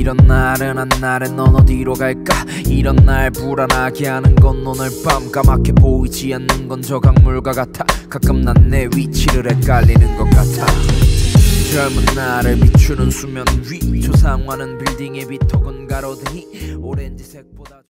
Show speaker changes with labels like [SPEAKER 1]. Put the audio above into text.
[SPEAKER 1] 이런 날은 한 날에 넌 어디로 갈까? 이런 날 불안하게 하는 건 오늘 밤 까맣게 보이지 않는 건 저 강물과 같아. 가끔 난 내 위치를 헷갈리는 것 같아. 젊은 나를 비추는 수면 위. 초상화는 빌딩의 비톡은 가로등이 오렌지색보다